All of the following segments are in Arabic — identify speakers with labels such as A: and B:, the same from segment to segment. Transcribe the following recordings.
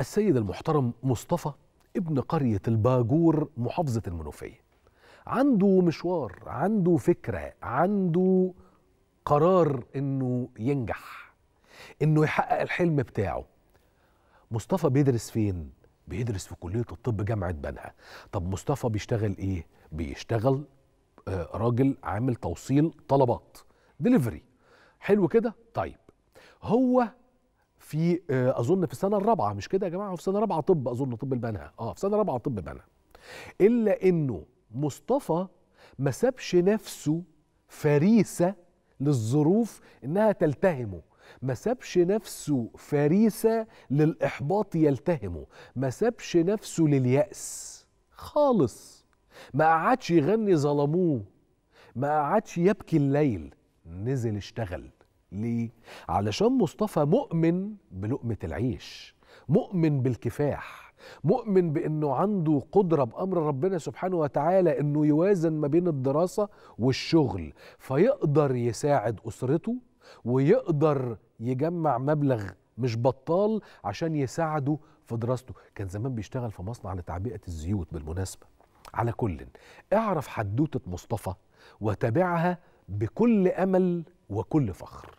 A: السيد المحترم مصطفى ابن قرية الباجور محافظة المنوفية. عنده مشوار عنده فكرة عنده قرار إنه ينجح إنه يحقق الحلم بتاعه. مصطفى بيدرس فين؟ بيدرس في كلية الطب جامعة بنها. طب مصطفى بيشتغل إيه؟ بيشتغل آه راجل عامل توصيل طلبات دليفري حلو كده؟ طيب. هو في آه أظن في السنة الرابعة مش كده يا جماعة؟ في سنه رابعه طب أظن طب البنها. آه في سنه رابعه طب بنها إلا إنه مصطفى ما سابش نفسه فريسة للظروف إنها تلتهمه. ما سابش نفسه فريسة للإحباط يلتهمه. ما سابش نفسه لليأس. خالص. ما قعدش يغني ظلموه. ما قعدش يبكي الليل. نزل اشتغل. ليه؟ علشان مصطفى مؤمن بلقمة العيش مؤمن بالكفاح مؤمن بأنه عنده قدرة بأمر ربنا سبحانه وتعالى أنه يوازن ما بين الدراسة والشغل فيقدر يساعد أسرته ويقدر يجمع مبلغ مش بطال عشان يساعده في دراسته كان زمان بيشتغل في مصنع لتعبئة الزيوت بالمناسبة على كل اعرف حدوتة مصطفى وتابعها بكل أمل وكل فخر.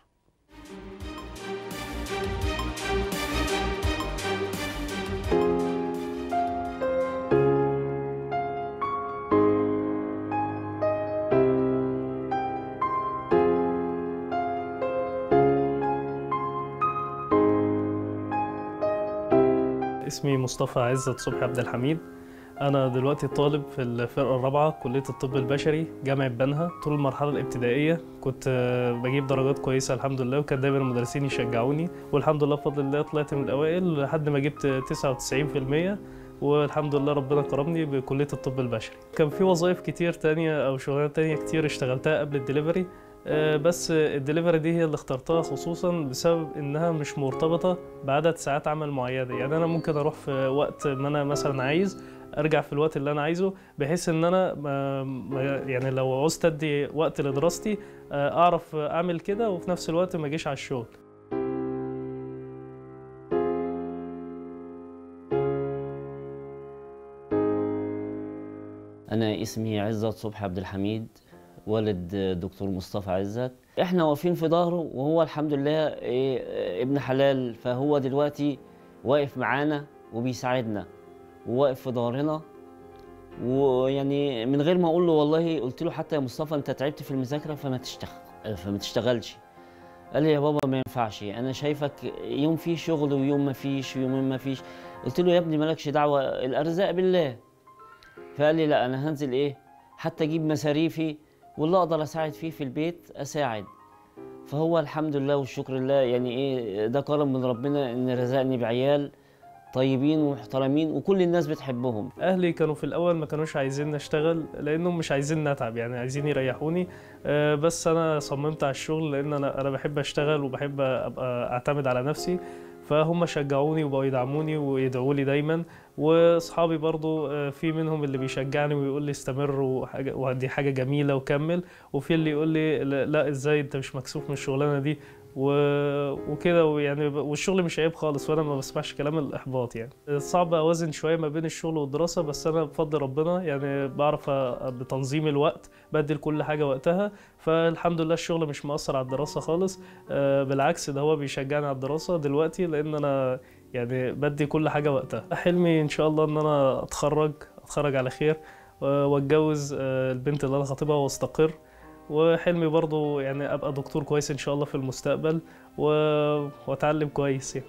B: اسمي مصطفى عزت صبحي عبد الحميد. أنا دلوقتي طالب في الفرقة الرابعة كلية الطب البشري جامعة بنها طول المرحلة الابتدائية. كنت بجيب درجات كويسة الحمد لله وكان دايما المدرسين يشجعوني. والحمد لله بفضل الله طلعت من الأوائل لحد ما جبت 99% والحمد لله ربنا كرمني بكلية الطب البشري. كان في وظائف كتير تانية أو شغلانات تانية كتير اشتغلتها قبل الدليفري. بس الدليفري دي هي اللي اخترتها خصوصا بسبب إنها مش مرتبطة بعدد ساعات عمل معينة. يعني أنا ممكن أروح في وقت ما أنا مثلا عايز ارجع في الوقت اللي أنا عايزه بحيث ان أنا يعني لو عوزت ادي وقت لدراستي اعرف اعمل كده وفي نفس الوقت ما اجيش على الشغل.
C: أنا اسمي عزت صبحي عبد الحميد والد دكتور مصطفى عزت. إحنا واقفين في ظهره وهو الحمد لله إيه ابن حلال فهو دلوقتي واقف معانا وبيساعدنا. وواقف في ظهرنا ويعني من غير ما أقول له والله قلت له حتى يا مصطفى أنت تعبت في المذاكرة فما تشتغل فما تشتغلش. قال لي يا بابا ما ينفعش أنا شايفك يوم في شغل ويوم ما فيش ويوم ما فيش. قلت له يا ابني مالكش دعوة الأرزاق بالله. فقال لي لا أنا هنزل إيه؟ حتى أجيب مصاريفي واللي أقدر أساعد فيه في البيت أساعد. فهو الحمد لله والشكر لله يعني إيه ده كرم من ربنا إن رزقني بعيال. طيبين ومحترمين وكل الناس بتحبهم.
B: أهلي كانوا في الأول ما كانوش عايزين نشتغل لأنهم مش عايزين نتعب يعني عايزين يريحوني. بس أنا صممت على الشغل لأن أنا أنا بحب أشتغل وبحب أبقى أعتمد على نفسي. فهم شجعوني وبقوا يدعموني ويدعوا لي دايما. وأصحابي برضو في منهم اللي بيشجعني ويقول لي استمر وحاجة ودي حاجة جميلة وكمل. وفي اللي يقول لي لا إزاي أنت مش مكسوف من الشغلانة دي؟ وكده يعني والشغل مش عيب خالص وأنا ما بسمعش كلام الإحباط يعني. صعب أوازن شوية ما بين الشغل والدراسة بس أنا بفضل ربنا يعني بعرف بتنظيم الوقت بدي لكل حاجة وقتها. فالحمد لله الشغل مش مؤثر على الدراسة خالص. بالعكس ده هو بيشجعني على الدراسة دلوقتي لأن أنا يعني بدي كل حاجة وقتها. حلمي إن شاء الله إن أنا أتخرج أتخرج على خير وأتجوز البنت اللي أنا خاطبها وأستقر. وحلمي برضو يعني أبقى دكتور كويس إن شاء الله في المستقبل. وأتعلم كويس يعني